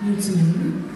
你只能。